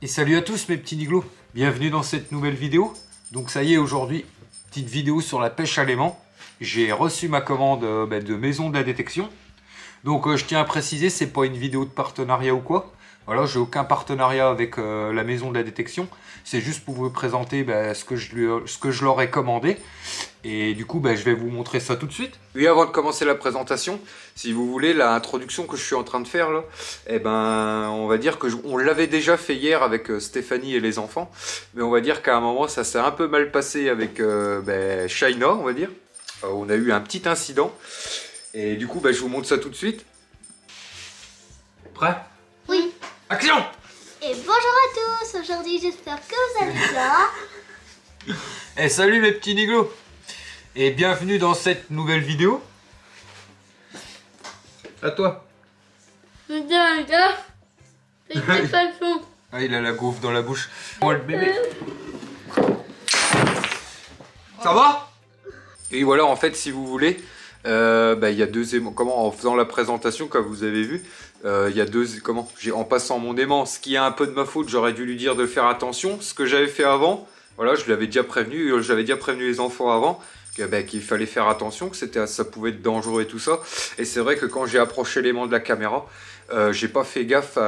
Et salut à tous mes petits niglos, bienvenue dans cette nouvelle vidéo. Donc ça y est aujourd'hui, petite vidéo sur la pêche à l'aimant. J'ai reçu ma commande euh, bah, de maison de la détection. Donc euh, je tiens à préciser, c'est pas une vidéo de partenariat ou quoi. Voilà, j'ai aucun partenariat avec euh, la maison de la détection. C'est juste pour vous présenter bah, ce, que je lui, ce que je leur ai commandé. Et du coup, bah, je vais vous montrer ça tout de suite. Oui, avant de commencer la présentation, si vous voulez, l'introduction que je suis en train de faire là, eh ben, on va dire que on l'avait déjà fait hier avec euh, Stéphanie et les enfants, mais on va dire qu'à un moment, ça s'est un peu mal passé avec euh, Shaina, on va dire. Euh, on a eu un petit incident, et du coup, je vous montre ça tout de suite. Prêt? Action Et bonjour à tous. Aujourd'hui, j'espère que vous allez bien. Eh salut mes petits niglos Et bienvenue dans cette nouvelle vidéo. À toi. Ah il a la gaufre dans la bouche. Moi le bébé. Ça va? Et voilà en fait si vous voulez, euh, bah, il y a deux aimants. Comment en faisant la présentation comme vous avez vu, euh, il y a deux comment? En passant mon aimant, ce qui est un peu de ma faute, j'aurais dû lui dire de faire attention. Ce que j'avais fait avant, voilà, je l'avais déjà prévenu, euh, j'avais déjà prévenu les enfants avant bah, qu'il fallait faire attention, que c'était ça pouvait être dangereux et tout ça. Et c'est vrai que quand j'ai approché l'aimant de la caméra, euh, j'ai pas fait gaffe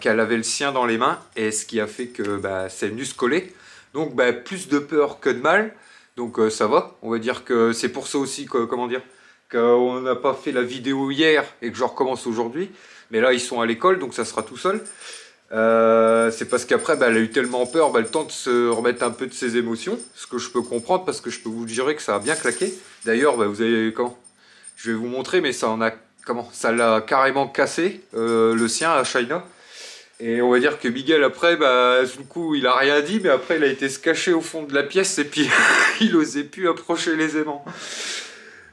qu'elle avait le sien dans les mains et ce qui a fait que bah, c'est venu se coller. Donc bah, plus de peur que de mal. Donc ça va. On va dire que c'est pour ça aussi que comment dire qu'on n'a pas fait la vidéo hier et que je recommence aujourd'hui. Mais là ils sont à l'école donc ça sera tout seul. Euh, c'est parce qu'après bah, elle a eu tellement peur, bah, le temps de se remettre un peu de ses émotions, ce que je peux comprendre parce que je peux vous dire que ça a bien claqué. D'ailleurs bah, vous avez comment Je vais vous montrer mais ça en a comment? Ça l'a carrément cassé euh, le sien à China. Et on va dire que Miguel après, bah, du coup, il a rien dit, mais après, il a été se cacher au fond de la pièce et puis il osait plus approcher les aimants.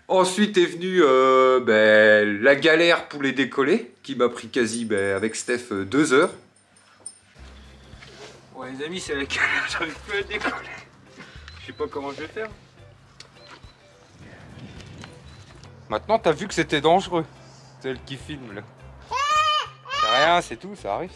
Ensuite est venue euh, ben, la galère pour les décoller, qui m'a pris quasi ben, avec Steph euh, deux heures. Ouais, les amis, c'est la galère, j'arrive plus à décoller. Je sais pas comment je vais faire. Maintenant, t'as vu que c'était dangereux. Celle qui filme là. C'est rien, c'est tout, ça arrive.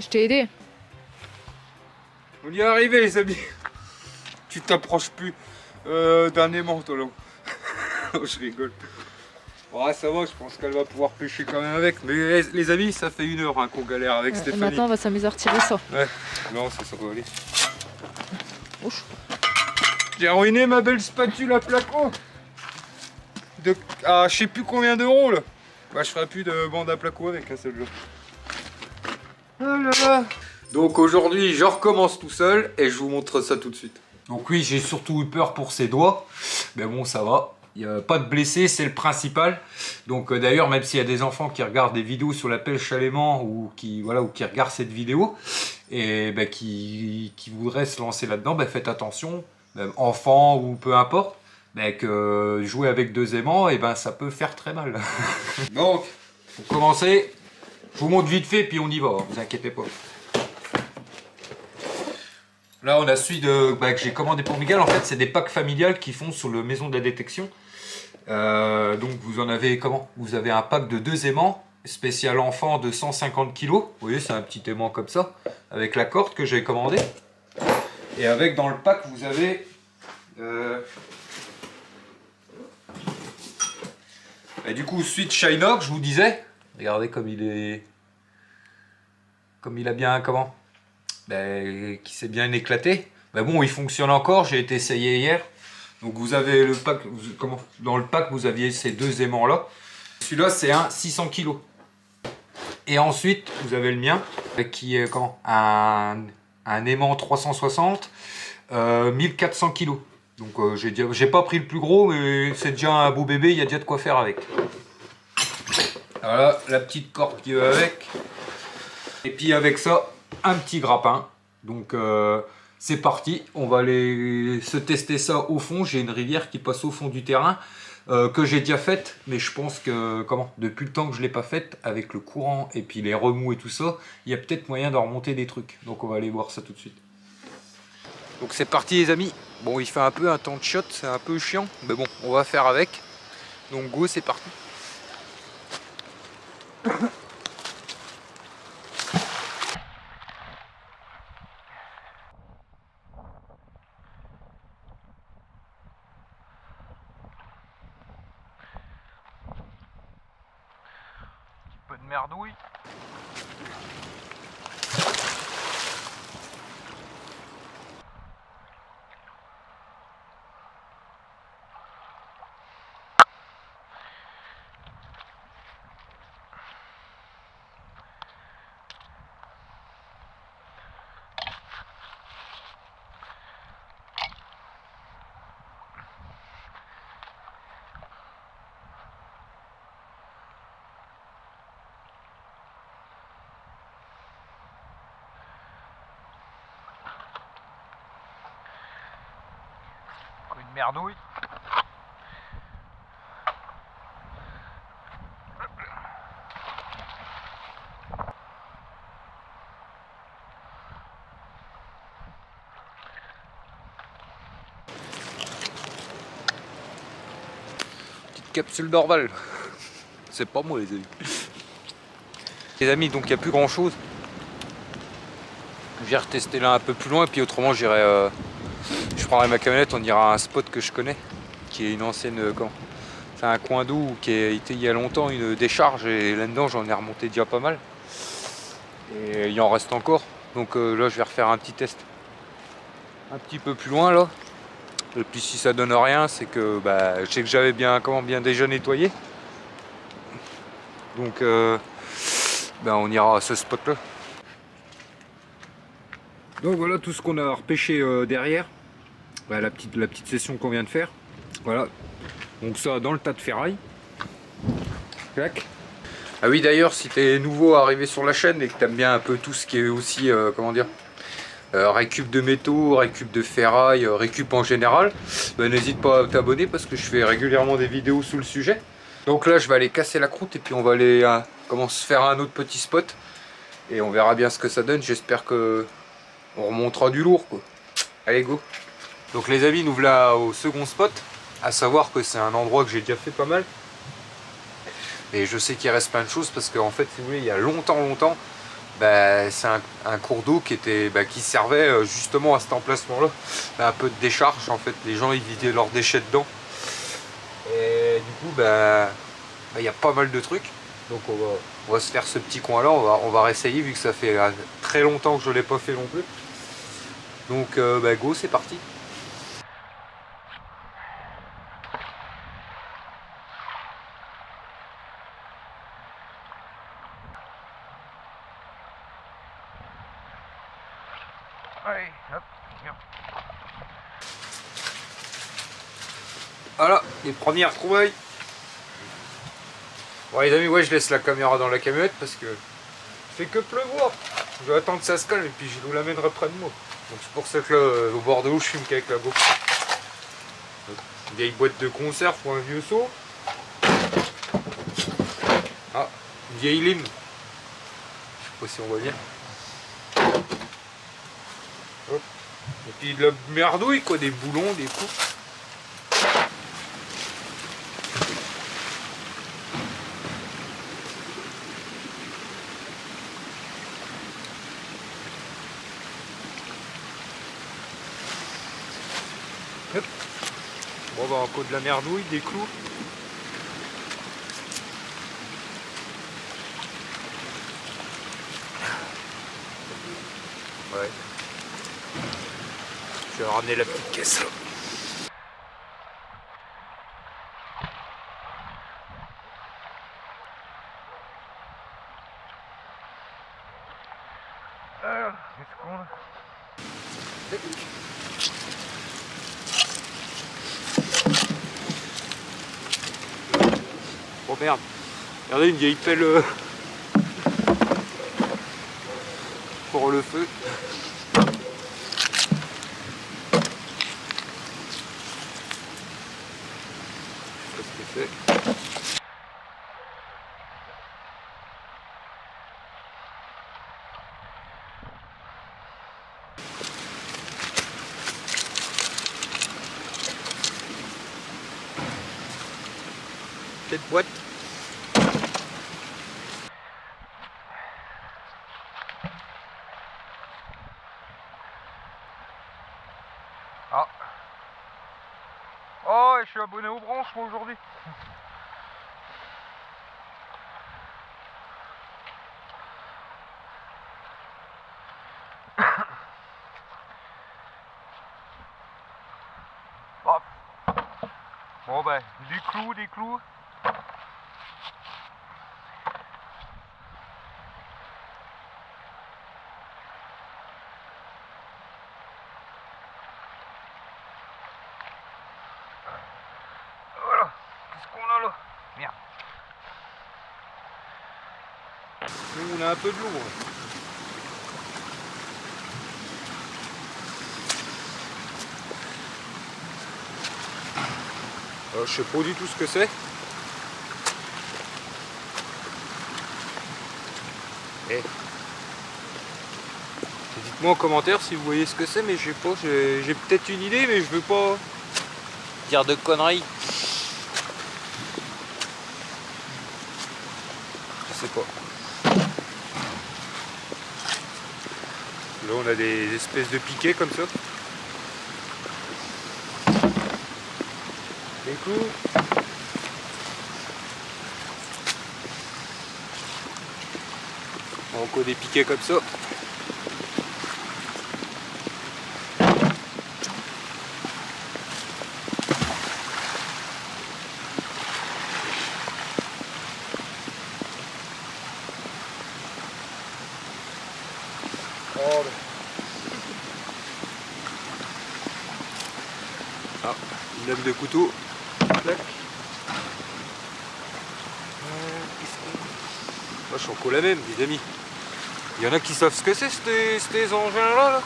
Je t'ai aidé. On y est arrivé les amis. Tu t'approches plus euh, d'un aimant toi là. Oh, je rigole. Ouais ça va, je pense qu'elle va pouvoir pêcher quand même avec. Mais les, les amis, ça fait une heure hein, qu'on galère avec Euh, Stéphanie. maintenant, on va s'amuser à retirer ça. Ouais, non, ça, ça va aller. Ouch. J'ai ruiné ma belle spatule à placo. De... Ah, je sais plus combien d'euros là. Bah, je ferai plus de bande à placo avec un seul jour. Donc aujourd'hui, je recommence tout seul et je vous montre ça tout de suite. Donc oui, j'ai surtout eu peur pour ses doigts. Mais bon, ça va. Il n'y a pas de blessés, c'est le principal. Donc euh, d'ailleurs, même s'il y a des enfants qui regardent des vidéos sur la pêche à l'aimant ou qui, voilà, ou qui regardent cette vidéo et ben, qui, qui voudraient se lancer là-dedans, ben, faites attention, même enfant ou peu importe, ben, que jouer avec deux aimants, et ben, ça peut faire très mal. Donc, pour commencer, je vous montre vite fait, puis on y va, hein, vous inquiétez pas. Là, on a celui de, bah, que j'ai commandé pour Miguel. En fait, c'est des packs familiales qui font sur le maison de la détection. Euh, donc, vous en avez comment? Vous avez un pack de deux aimants spécial enfant de 150 kg. Vous voyez, c'est un petit aimant comme ça, avec la corde que j'ai commandé. Et avec dans le pack, vous avez euh, et du coup, suite Shinock, je vous disais, regardez comme il est, comme il a bien comment, ben, qui s'est bien éclaté. Ben bon, il fonctionne encore. J'ai été essayé hier. Donc vous avez le pack, comment? Dans le pack, vous aviez ces deux aimants là. Celui-là, c'est un 600 kg. Et ensuite, vous avez le mien, qui est quand un, un aimant 360, euh, 1400 kg. Donc euh, j'ai pas pris le plus gros, mais c'est déjà un beau bébé, il y a déjà de quoi faire avec. Voilà, la petite corde qui va avec. Et puis avec ça, un petit grappin. Donc euh, c'est parti, on va aller se tester ça au fond. J'ai une rivière qui passe au fond du terrain euh, que j'ai déjà faite, mais je pense que comment depuis le temps que je l'ai pas faite, avec le courant et puis les remous et tout ça, il y a peut-être moyen de remonter des trucs. Donc on va aller voir ça tout de suite. Donc c'est parti les amis. Bon il fait un peu un temps de shot, c'est un peu chiant, mais bon on va faire avec. Donc go c'est parti. peu de merdouille. Une merdouille. Petite capsule d'Orval. C'est pas moi les amis. Les amis, donc il n'y a plus grand chose. Je vais retester là un peu plus loin et puis autrement j'irai euh, je prendrai ma camionnette, on ira à un spot que je connais, qui est une ancienne. euh, C'est un coin d'eau qui a été il y a longtemps une décharge et là-dedans j'en ai remonté déjà pas mal. Et il en reste encore. Donc euh, là je vais refaire un petit test. Un petit peu plus loin là. Et puis si ça donne rien, c'est que bah, je sais que j'avais bien comment bien déjà nettoyé. Donc euh, bah, on ira à ce spot là. Donc voilà tout ce qu'on a repêché derrière. Bah, la, petite, la petite session qu'on vient de faire. Voilà. Donc ça dans le tas de ferraille. Clac. Ah oui d'ailleurs si t'es nouveau arrivé sur la chaîne et que t'aimes bien un peu tout ce qui est aussi euh, comment dire euh, récup de métaux, récup de ferraille, euh, récup en général, bah, n'hésite pas à t'abonner parce que je fais régulièrement des vidéos sous le sujet. Donc là je vais aller casser la croûte et puis on va aller comment se faire un autre petit spot et on verra bien ce que ça donne. J'espère que on remontera du lourd quoi. Allez go Donc les amis nous voilà au second spot, à savoir que c'est un endroit que j'ai déjà fait pas mal. Et je sais qu'il reste plein de choses parce qu'en fait si vous voulez il y a longtemps longtemps bah, c'est un, cours d'eau qui était bah, qui servait euh, justement à cet emplacement là. un peu de décharge en fait, les gens ils vidaient leurs déchets dedans. Et du coup bah bah, il y a pas mal de trucs. Donc on va, on va se faire ce petit coin là, on va, on va réessayer vu que ça fait euh, très longtemps que je l'ai pas fait non plus. Donc euh, bah go c'est parti. Allez, hop, viens. Premières trouvailles. Bon les amis, ouais je laisse la caméra dans la camionnette parce que fait que pleuvoir. Je vais attendre que ça se calme et puis je vous l'amènerai près de moi. Donc c'est pour ça que là, au bord de l'eau, je filme qu'avec la GoPro. Une vieille boîte de conserve ou un vieux seau. Ah, une vieille lime. Je sais pas si on voit bien. Et puis de la merdouille quoi, des boulons, des coups. Bon bah encore de la merdouille, des clous. Ouais. Je vais ramener la petite caisse là. Alors, qu'est-ce qu'on a Tac. Oh merde. Une vieille pelle euh, pour le feu. Boîte? Ah. Oh, je suis abonné aux branches moi aujourd'hui. Hop. Bon ben, des clous, des clous. Voilà. Qu'est-ce qu'on a là? Merde. On a un peu de l'eau. Euh, je sais pas du tout ce que c'est. Eh. Dites-moi en commentaire si vous voyez ce que c'est, mais je sais pas, j'ai j'ai peut-être une idée, mais je veux pas dire de conneries. Je sais pas. Là on a des espèces de piquets comme ça. Coups. Encore des piquets comme ça. Oh. Ah, une lame de couteau. Moi, je suis encore la même, les amis. Il y en a qui savent ce que c'est, ces, ces engins-là. Là.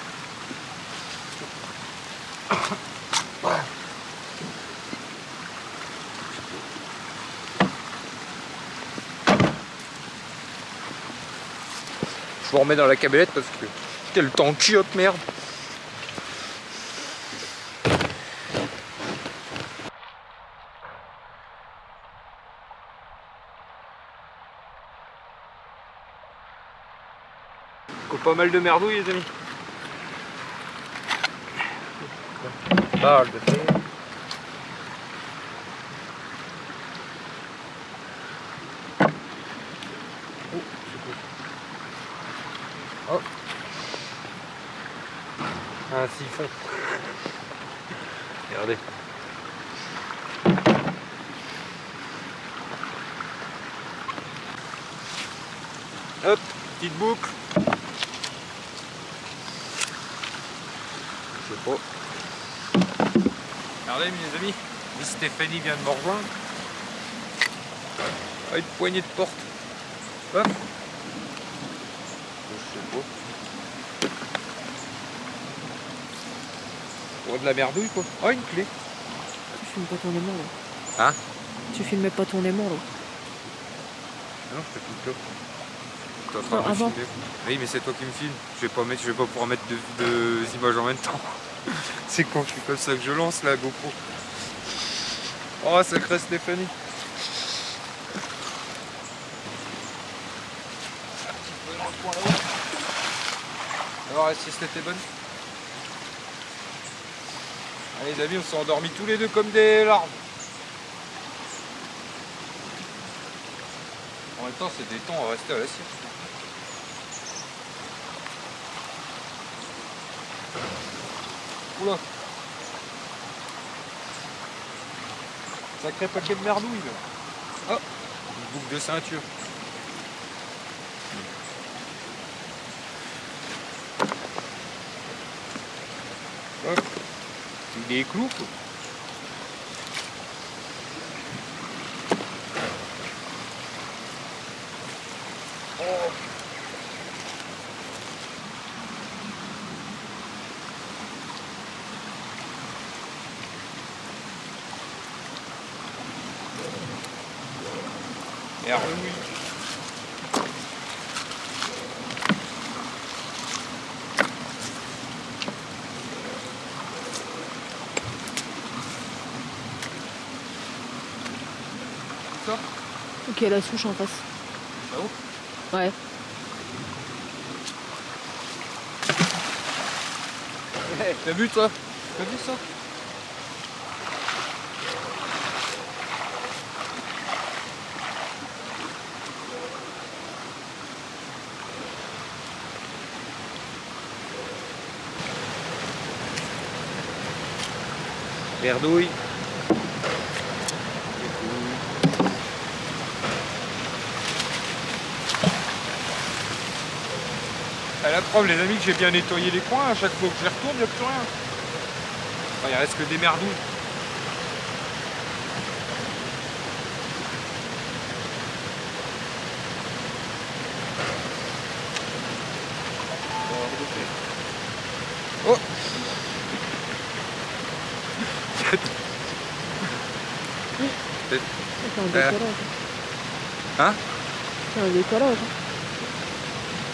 Je vous remets dans la cabellette parce que quel temps chiotte merde. Pas mal de merdouilles les amis. Balle de. Oh, Oh. Un siphon. Regardez. Hop, petite boucle. Pas. Regardez mes amis, Miss Stéphanie vient de me rejoindre. Ah, une poignée de porte. Hop. Je sais pas. Pour de la merdouille quoi. Ah une clé. Tu filmes pas ton aimant là. Hein? Tu filmais pas ton aimant là. Ah Non, je te filme de me avant. filmer. Oui, mais c'est toi qui me filmes. Je vais pas mettre, je vais pas pouvoir mettre deux, deux images en même temps. c'est quand je suis comme ça que je lance la GoPro. Oh, sacré Stéphanie. Alors, la sieste était bonne Allez, les amis, on s'est endormis tous les deux comme des larves. En même temps, c'est détend, on va rester à la Oula Sacré paquet de merdouille là. Oh Une boucle de ceinture. Hop Des clous quoi. Merde, oui. Ça La souche en face. Là-haut Ouais. Eh, T'as vu toi? T'as vu ça? Verdouille. Preuve, les amis, que j'ai bien nettoyé les coins. À chaque fois que je les retourne, il n'y a plus rien. Enfin, il reste que des merdouilles. Oh C'est un Euh. décollage. Hein? C'est un décollage.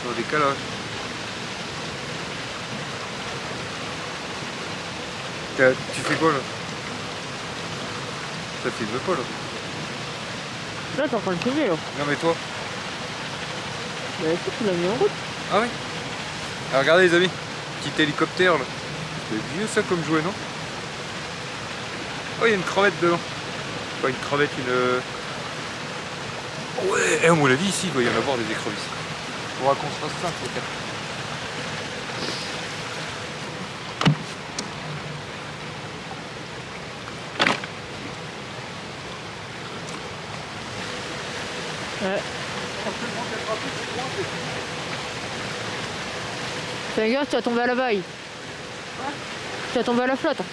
Sur des caloches. Tu fais quoi là Ça filme pas là Là, t'es en train de filmer, là. Non mais toi Bah, écoute, tu l'as mis en route. Ah oui Ah, Regardez les amis, petit hélicoptère là. C'est vieux ça comme jouet non Oh il y a une crevette dedans. Pas une crevette, une... euh, Ouais, eh, à mon avis ici il doit y en avoir des écrevisses. Faudra qu'on se fasse ça peut-être. Gaffe, tu vas tomber à la vaille. Tu vas tomber à la flotte. hein.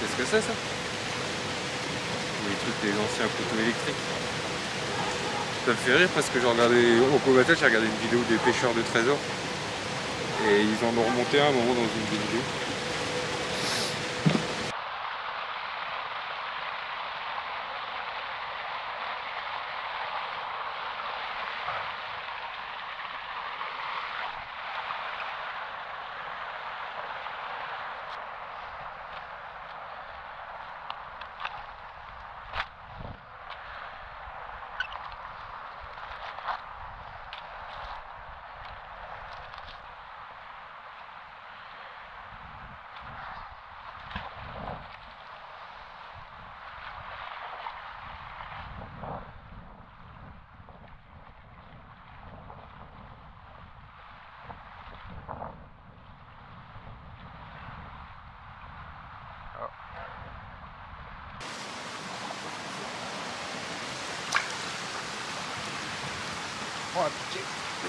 C'est ce que c'est ça? Des anciens couteaux électriques. Ça me fait rire parce que j'ai regardé au Comatel, j'ai regardé une vidéo des pêcheurs de trésors. Et ils en ont remonté un, un moment dans une vidéo.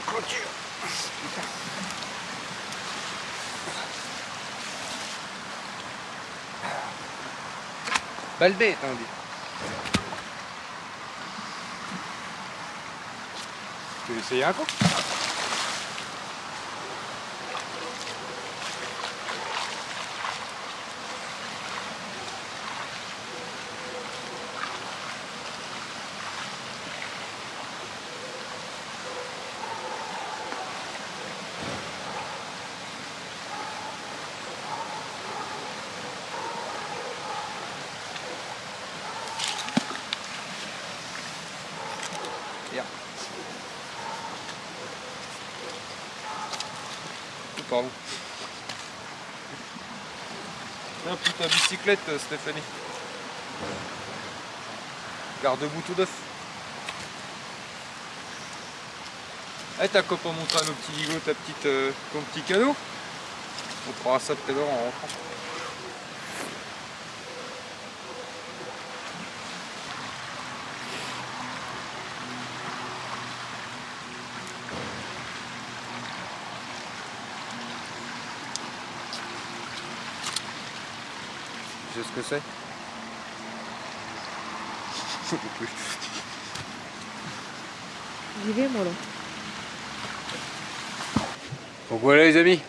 Clôture. Putain. Baldé, t'as dit. Tu veux essayer un coup? Pardon. Tiens, pour ta bicyclette, euh, Stéphanie. Garde-boue tout d'œuf. Eh, t'as quoi pour montrer à nos petits gigots ta petite, euh, ton petit cadeau On prendra ça tout à l'heure en rentrant. Tu sais ce que c'est Donc voilà les amis,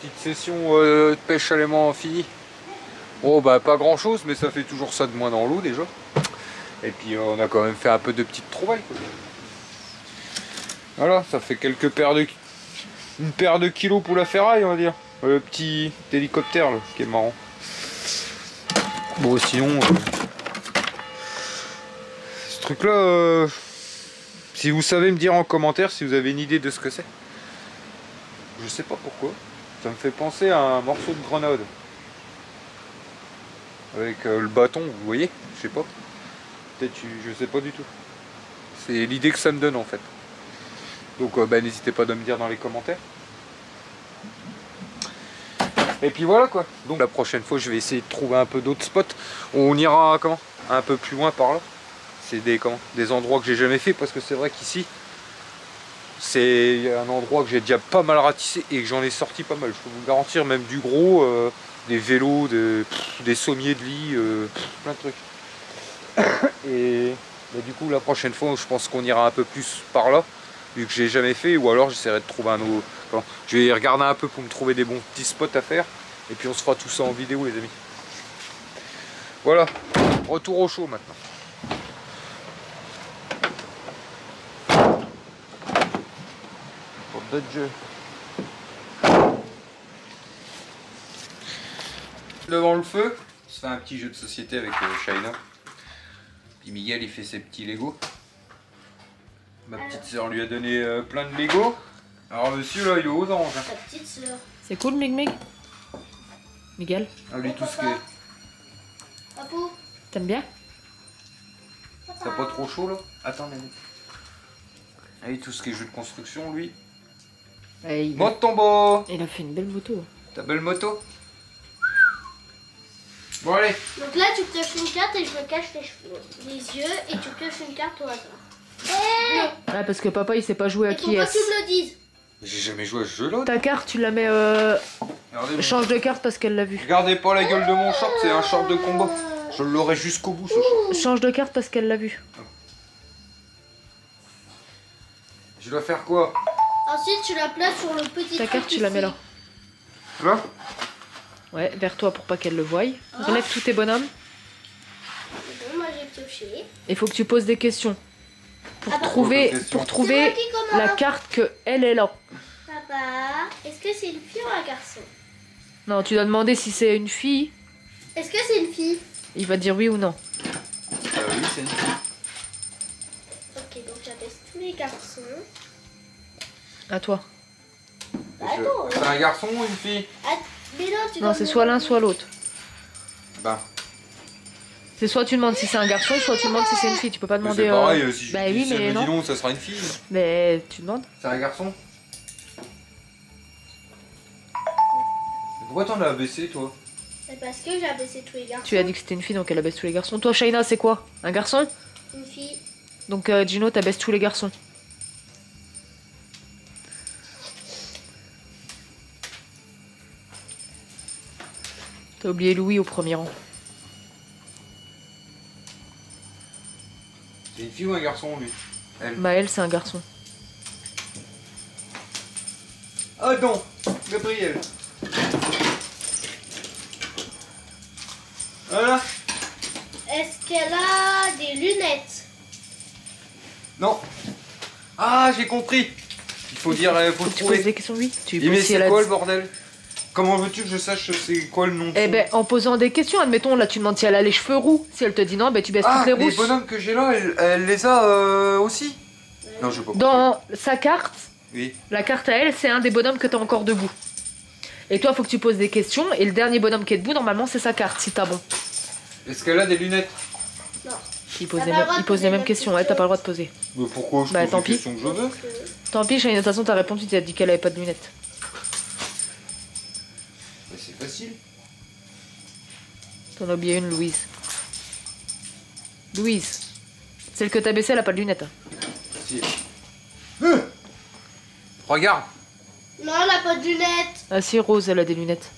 petite session euh, de pêche à l'aimant finie. Bon bah pas grand chose mais ça fait toujours ça de moins dans l'eau déjà. Et puis euh, on a quand même fait un peu de petites trouvailles. Voilà, ça fait quelques paires de une paire de kilos pour la ferraille on va dire. Le petit hélicoptère là, qui est marrant. Bon sinon euh, truc là si vous savez me dire en commentaire si vous avez une idée de ce que c'est. Je sais pas pourquoi. Ça me fait penser à un morceau de grenade. Avec euh, le bâton, vous voyez Je sais pas. Peut-être, je- sais pas du tout. C'est l'idée que ça me donne en fait. Donc euh, bah, n'hésitez pas de me dire dans les commentaires. Et puis voilà quoi. Donc la prochaine fois je vais essayer de trouver un peu d'autres spots. On ira comment? Un peu plus loin par là. C'est des endroits que j'ai jamais fait parce que c'est vrai qu'ici c'est un endroit que j'ai déjà pas mal ratissé et que j'en ai sorti pas mal. Je peux vous garantir, même du gros, euh, des vélos, des, sommiers de lit, euh, plein de trucs. Et bah, du coup, la prochaine fois, je pense qu'on ira un peu plus par là, vu que j'ai jamais fait, ou alors j'essaierai de trouver un comment, je vais regarder un peu pour me trouver des bons petits spots à faire, et puis on se fera tout ça en vidéo, les amis. Voilà, retour au chaud maintenant. D'autres jeux. Devant le feu, on se fait un petit jeu de société avec euh, Shaina. Puis Miguel il fait ses petits Lego. Ma petite sœur lui a donné euh, plein de Lego. Alors monsieur là il est aux anges. hein. Ta petite sœur. C'est cool, Mig Mig? Miguel, Ah lui tout ce qui est. Papou. t'aimes bien? T'as pas trop chaud là? Attends Néné. Ah tout ce qui est jeu de construction lui. Ouais, il... Monte ton beau il a fait une belle moto. Ta belle moto Bon allez Donc là, tu pioches une carte et je me cache les, cheveux, les yeux et tu pioches une carte au hasard. Eh Ouais, parce que papa, il sait pas jouer à Et qui pourquoi est. tu me le dises J'ai jamais joué à ce jeu là. Ta carte, tu la mets. Euh... Regardez, mon- Change de carte parce qu'elle l'a vu. Regardez pas la gueule de mon short, c'est un short de combat. Je l'aurai jusqu'au bout ce short. Change de carte parce qu'elle l'a vu. Je dois faire quoi? Ensuite, tu la places sur le petit Ta truc carte, tu la mets là. Là Ouais, vers toi pour pas qu'elle le voie. Relève tous tes bonhommes. Bon, moi j'ai pioché. Il faut que tu poses des questions. Pour Ah, trouver, pour trouver la carte que elle est là. Papa, est-ce que c'est une fille ou un garçon? Non, tu dois demander si c'est une fille. Est-ce que c'est une fille? Il va dire oui ou non. Ah oui, c'est une fille. Ok, donc j'abaisse tous les garçons. À toi. Attends, C'est un garçon ou une fille mais non, c'est soit l'un, soit l'autre. Bah, C'est soit tu demandes si c'est un garçon, soit tu demandes si c'est une fille. Tu peux pas c'est demander. pareil, euh, euh, si je Bah dis, oui, si elle mais me dit non, ça sera une fille. Mais tu demandes. C'est un garçon Pourquoi t'en as abaissé toi? C'est parce que j'ai abaissé tous les garçons. Tu as dit que c'était une fille, donc elle abaisse tous les garçons. Toi, Shaina, c'est quoi? Un garçon? Une fille. Donc euh, Gino, t'abaisse tous les garçons. T'as oublié Louis au premier rang. C'est une fille ou un garçon lui? Maël, c'est un garçon. Ah non Gabriel. Voilà. Est-ce qu'elle a des lunettes? Non. Ah j'ai compris. Il faut dire, euh, faut Tu poses trouver. des questions, oui. Tu poses si elle c'est quoi le bordel? Comment veux-tu que je sache c'est quoi le nom Eh ben, en posant des questions, admettons, là, tu demandes si elle a les cheveux roux. Si elle te dit non, ben tu baisses Ah, toutes les les rousses. bonhommes que j'ai là, elle, elle les a euh, aussi Non, je sais pas. Dans sa carte, Oui. la carte à elle, c'est un des bonhommes que t'as encore debout. Et toi, faut que tu poses des questions, et le dernier bonhomme qui est debout, normalement, c'est sa carte, si t'as bon. Est-ce qu'elle a des lunettes Il pose, les, de il pose les mêmes la questions, question. ouais, t'as pas le droit de poser. Mais pourquoi je Bah, pose tant les pis. questions que je veux Tant pis, Shane, de toute façon, t'as répondu, tu t'as dit qu'elle avait pas de lunettes. C'est facile. T'en as oublié une, Louise. Louise. Celle que t'as baissée, elle a pas de lunettes. Hein. Hein. Regarde. Non, elle a pas de lunettes. Ah si, Rose, elle a des lunettes.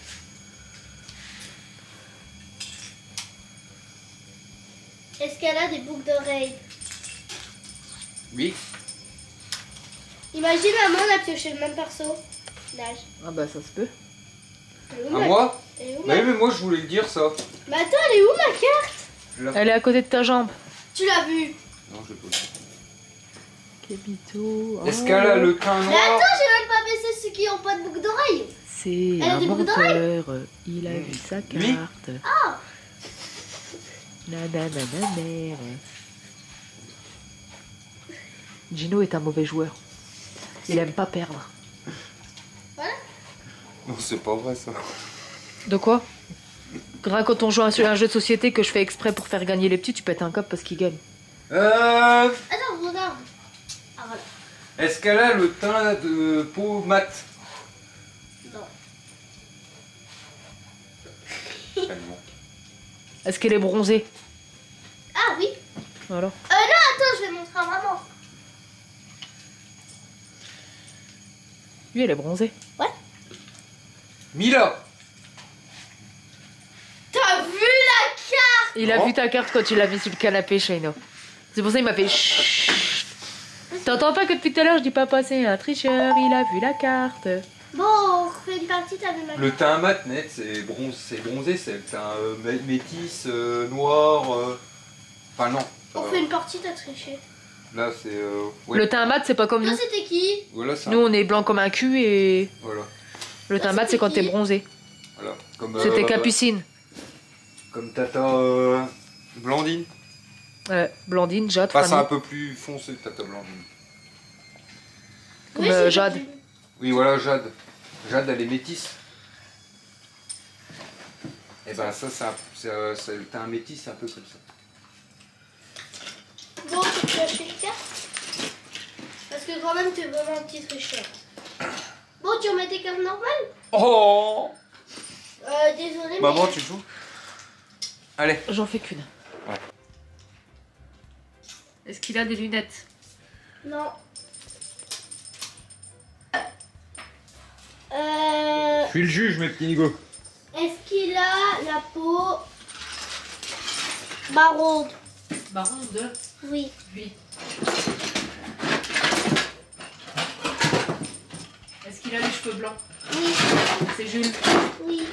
Est-ce qu'elle a des boucles d'oreilles? Oui. Imagine maman, on a pioché le même perso. Ah bah ça se peut. À ma- moi Bah oui, mais moi je voulais le dire ça. Mais attends, elle est où ma carte Elle est à côté de ta jambe. Tu l'as vue Non, je l'ai pas. Kebito. Est-ce qu'elle a le teint Mais attends, j'ai même pas baissé ceux qui ont pas de boucle d'oreille. C'est Elle a un des boucles menteur. Il a vu sa Lui carte. Ah Nananananer. Gino est un mauvais joueur. Il aime pas perdre. Non, c'est pas vrai ça. De quoi? Grâce quand on joue à un jeu de société que je fais exprès pour faire gagner les petits, tu pètes un cap parce qu'ils gagnent. Euh. Attends, regarde. Ah voilà. Est-ce qu'elle a le teint de peau mat? Non. Elle manque. Est-ce qu'elle est bronzée? Ah oui. Voilà. Euh non, attends, je vais montrer à maman. Lui, elle est bronzée. Mila T'as vu la carte Il a vu ta carte quand tu l'as mis sur le canapé, Shaino. C'est pour ça qu'il m'a fait chut. T'entends pas que depuis tout à l'heure je dis pas passer un tricheur, il a vu la carte. Bon, on refait une partie, t'as vu ma carte Le teint mat net, c'est bronze, c'est bronzé, c'est le teint euh, mé- métis, euh, noir. euh, Enfin non. On Euh, fait une partie, t'as triché. Là c'est. euh, ouais. Le teint mat, c'est pas comme Toi, nous. c'était qui Voilà ça. Nous, on est blanc comme un cul et Voilà. Le teint mat, c'est quand t'es bronzé. Voilà. C'était euh, Capucine. Comme Tata euh, Blandine. Ouais, Blandine, Jade, Enfin, c'est un peu plus foncé que Tata Blandine. Comme, Oui, euh, Jade. Oui, voilà, Jade. Jade, elle est métisse. Et ben ça, c'est un- c'est, euh, c'est le teint métis, un peu comme ça. Bon, tu peux acheter une carte? Parce que quand même, t'es vraiment un petit tricheur. Bon, tu remets tes cartes normales Oh Euh, désolé, Maman, mais... tu joues Allez. J'en fais qu'une. Ouais. Est-ce qu'il a des lunettes? Non. Euh, Je suis le juge, mes petits nigos. Est-ce qu'il a la peau marronde Baron de Oui. lui. Est-ce qu'il a les cheveux blancs Oui. C'est Jules. Oui.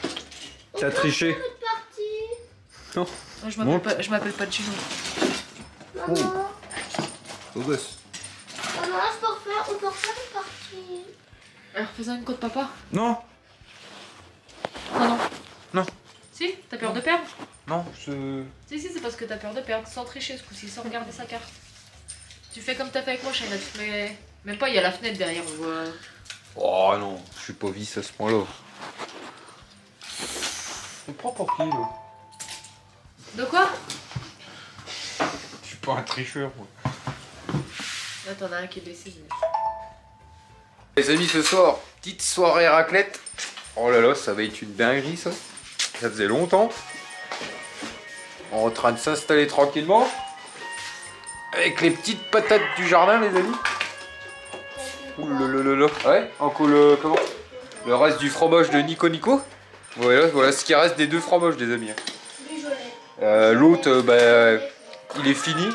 T'as triché. Moi, je m'appelle pas, je m'appelle pas Gino. Maman. Au gosse. Maman, je peux refaire, on peut refaire une partie. Alors, faisons une côte papa. Non, Non, non. Non. Si T'as peur de perdre non, je... Si, si, c'est parce que t'as peur de perdre, sans tricher ce coup-ci, sans regarder sa carte. Tu fais comme t'as fait avec moi, Shayna, tu te mets... Même pas, il y a la fenêtre derrière, on voit... Oh non, je suis pas vice à ce point-là. Je prends pour qui, là? De quoi? Je suis pas un tricheur, moi. Là, t'en as un qui est blessé. mais- Les amis, ce soir, petite soirée raclette. Oh là là, ça va être une dinguerie, ça. Ça faisait longtemps. On est en train de s'installer tranquillement. Avec les petites patates du jardin, les amis. Ouh là là là. Ouais, encore le, comment le reste du fromage de Nico Nico. Voilà, voilà ce qui reste des deux fromages, les amis. Euh, L'autre, euh, bah, il est fini.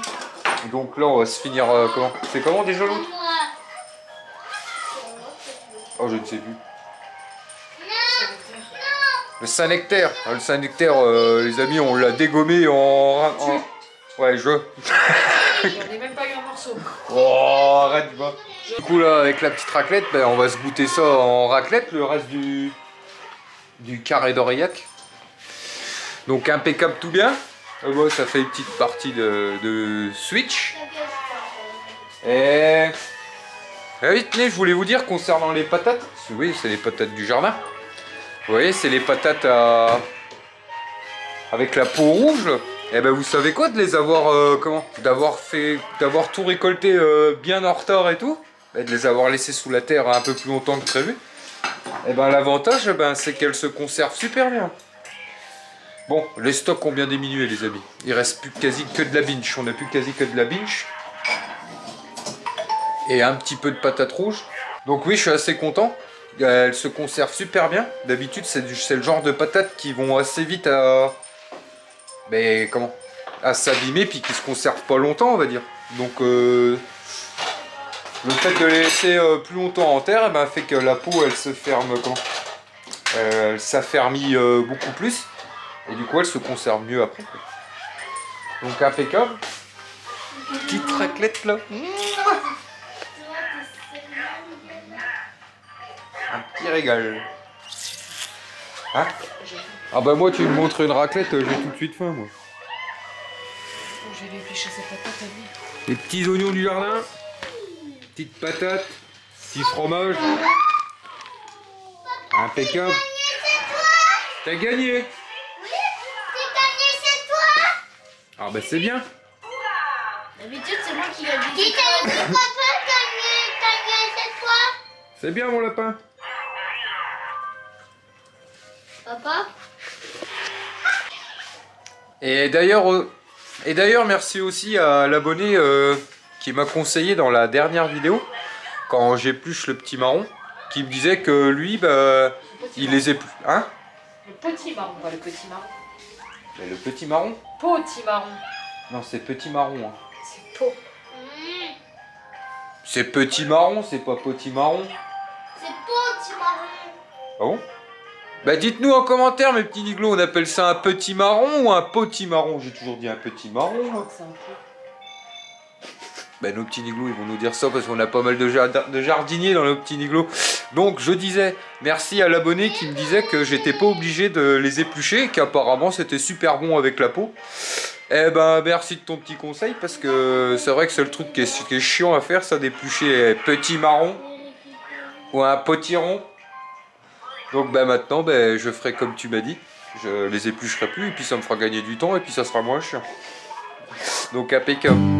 Donc là, on va se finir. euh, comment C'est comment déjà l'autre Oh, je ne sais plus. Le Saint-Nectaire. Ah, Le Saint-Nectaire, euh, les amis, on l'a dégommé en. en- Ouais, je. J'en ai même pas eu un morceau. Oh, arrête, va. Du coup, là, avec la petite raclette, ben, on va se goûter ça en raclette, le reste du, du carré d'Aurillac. Donc, impeccable tout bien. Euh, ça fait une petite partie de, de Switch. Et. Ah oui, tenez, je voulais vous dire concernant les patates. Oui, c'est les patates du jardin. Vous voyez, c'est les patates avec la peau rouge. Et ben, vous savez quoi de les avoir. euh, comment? D'avoir fait. d'avoir tout récolté euh, bien en retard et tout? Et de les avoir laissés sous la terre un peu plus longtemps que prévu. Et ben, l'avantage, ben, c'est qu'elles se conservent super bien. Bon, les stocks ont bien diminué, les amis. Il reste plus quasi que de la binge. On n'a plus quasi que de la binge et un petit peu de patates rouges. Donc oui, je suis assez content. Elles se conservent super bien. D'habitude, c'est le genre de patates qui vont assez vite à... Mais comment? À s'abîmer puis qui se conservent pas longtemps, on va dire. Donc euh, le fait de les laisser euh, plus longtemps en terre, eh ben, fait que la peau elle se ferme quand? Euh, Elle s'affermit euh, beaucoup plus et du coup elle se conserve mieux après. quoi. Donc impeccable. Petite raclette là. Un petit régal. Hein? Ah bah moi tu me montres une raclette, j'ai tout de suite faim moi. Bon, je vais lui éplucher ses patates à lui. Les petits oignons du jardin, petites patates, petit fromage. Impeccable. T'as gagné C'est gagné chez toi Ah bah c'est bien. D'habitude, c'est moi qui gagne. Qui t'a dit papa gagné, gagné toi? C'est bien mon lapin. Papa? Et d'ailleurs, et d'ailleurs, merci aussi à l'abonné euh, qui m'a conseillé dans la dernière vidéo, quand j'épluche le petit marron, qui me disait que lui, bah, il les épluche. Hein? Le petit marron, pas le petit marron. Mais Le petit marron? Petit marron. Non, c'est petit marron. hein. C'est pot. C'est petit marron, c'est pas petit marron. C'est petit marron. Ah bon? Bah dites-nous en commentaire, mes petits niglos, on appelle ça un petit marron ou un petit marron? J'ai toujours dit un petit marron. moi. C'est un pot. Bah nos petits niglos, ils vont nous dire ça parce qu'on a pas mal de, jardin- de jardiniers dans nos petits niglos. Donc je disais, merci à l'abonné qui me disait que j'étais pas obligé de les éplucher, qu'apparemment c'était super bon avec la peau. Eh ben merci de ton petit conseil parce que c'est vrai que c'est le truc qui est, chiant à faire, ça d'éplucher petit marron ou un potiron. Donc bah maintenant bah, je ferai comme tu m'as dit, je les éplucherai plus et puis ça me fera gagner du temps et puis ça sera moins chiant. Donc impeccable.